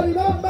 Everybody love.